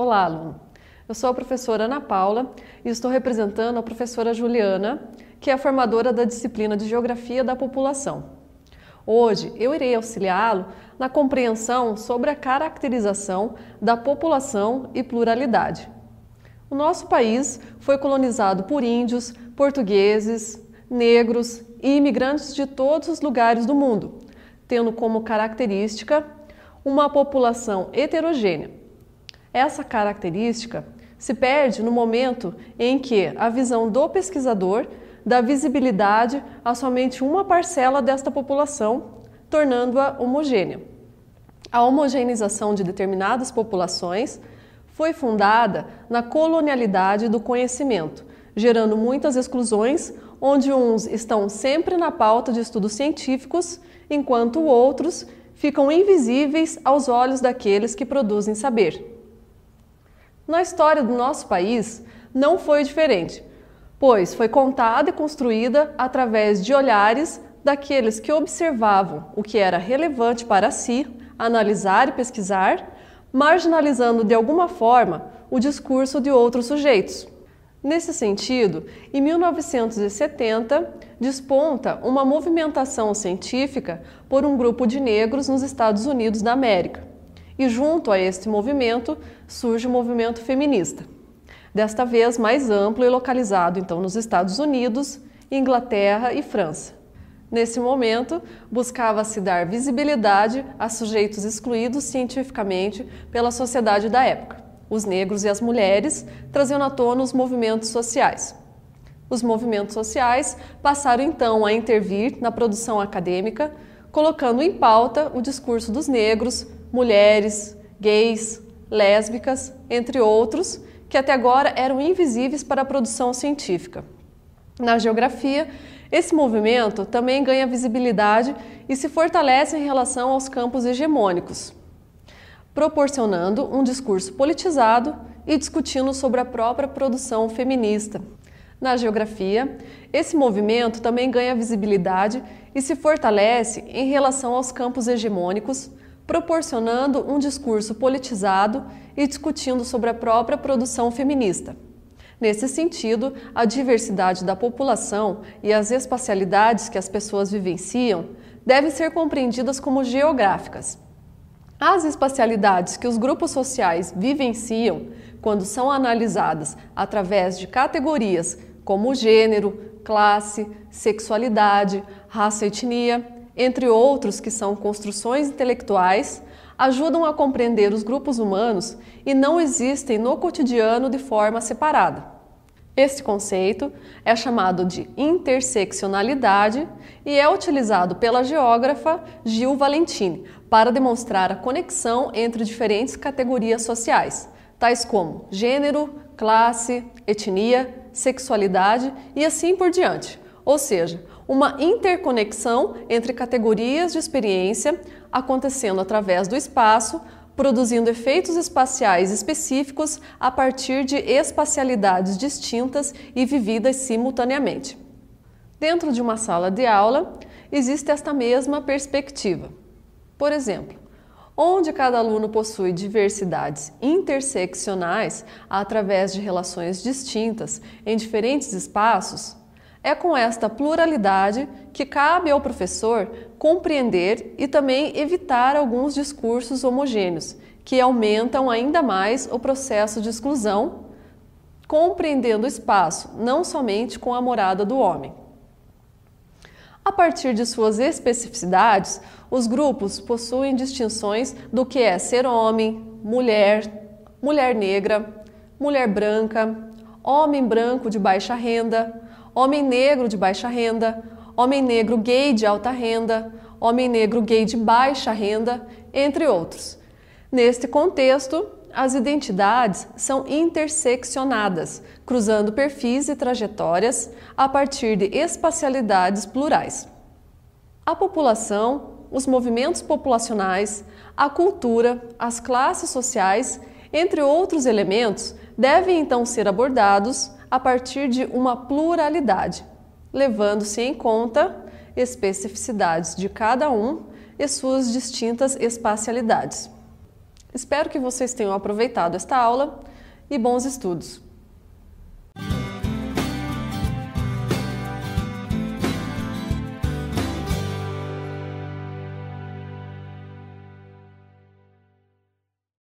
Olá, aluno. Eu sou a professora Ana Paula e estou representando a professora Juliana, que é formadora da disciplina de Geografia da População. Hoje eu irei auxiliá-lo na compreensão sobre a caracterização da população e pluralidade. O nosso país foi colonizado por índios, portugueses, negros e imigrantes de todos os lugares do mundo, tendo como característica uma população heterogênea. Essa característica se perde no momento em que a visão do pesquisador dá visibilidade a somente uma parcela desta população, tornando-a homogênea. A homogeneização de determinadas populações foi fundada na colonialidade do conhecimento, gerando muitas exclusões, onde uns estão sempre na pauta de estudos científicos, enquanto outros ficam invisíveis aos olhos daqueles que produzem saber. Na história do nosso país, não foi diferente, pois foi contada e construída através de olhares daqueles que observavam o que era relevante para si, analisar e pesquisar, marginalizando de alguma forma o discurso de outros sujeitos. Nesse sentido, em 1970, desponta uma movimentação científica por um grupo de negros nos Estados Unidos da América. E junto a este movimento surge o movimento feminista, desta vez mais amplo e localizado então nos Estados Unidos, Inglaterra e França. Nesse momento, buscava-se dar visibilidade a sujeitos excluídos cientificamente pela sociedade da época, os negros e as mulheres, trazendo à tona os movimentos sociais. Os movimentos sociais passaram então a intervir na produção acadêmica, colocando em pauta o discurso dos negros, mulheres, gays, lésbicas, entre outros, que até agora eram invisíveis para a produção científica. Na geografia, esse movimento também ganha visibilidade e se fortalece em relação aos campos hegemônicos, proporcionando um discurso politizado e discutindo sobre a própria produção feminista. Na geografia, esse movimento também ganha visibilidade e se fortalece em relação aos campos hegemônicos, proporcionando um discurso politizado e discutindo sobre a própria produção feminista. Nesse sentido, a diversidade da população e as espacialidades que as pessoas vivenciam devem ser compreendidas como geográficas. As espacialidades que os grupos sociais vivenciam, quando são analisadas através de categorias como gênero, classe, sexualidade, raça e etnia, entre outros que são construções intelectuais, ajudam a compreender os grupos humanos e não existem no cotidiano de forma separada. Este conceito é chamado de interseccionalidade e é utilizado pela geógrafa Gil Valentini para demonstrar a conexão entre diferentes categorias sociais, tais como gênero, classe, etnia, sexualidade e assim por diante. Ou seja, uma interconexão entre categorias de experiência acontecendo através do espaço, produzindo efeitos espaciais específicos a partir de espacialidades distintas e vividas simultaneamente. Dentro de uma sala de aula, existe esta mesma perspectiva. Por exemplo, onde cada aluno possui diversidades interseccionais através de relações distintas em diferentes espaços, é com esta pluralidade que cabe ao professor compreender e também evitar alguns discursos homogêneos, que aumentam ainda mais o processo de exclusão, compreendendo o espaço não somente com a morada do homem. A partir de suas especificidades, os grupos possuem distinções do que é ser homem, mulher, mulher negra, mulher branca, homem branco de baixa renda, homem negro de baixa renda, homem negro gay de alta renda, homem negro gay de baixa renda, entre outros. Neste contexto, as identidades são interseccionadas, cruzando perfis e trajetórias a partir de espacialidades plurais. A população, os movimentos populacionais, a cultura, as classes sociais, entre outros elementos, devem então ser abordados a partir de uma pluralidade, levando-se em conta especificidades de cada um e suas distintas espacialidades. Espero que vocês tenham aproveitado esta aula e bons estudos!